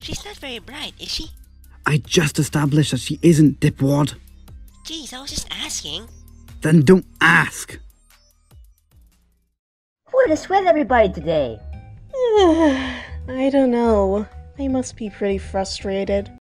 She's not very bright, is she? I just established that she isn't, dipwad. Jeez, I was just asking. Then don't ask. What is with everybody today. I don't know. They must be pretty frustrated.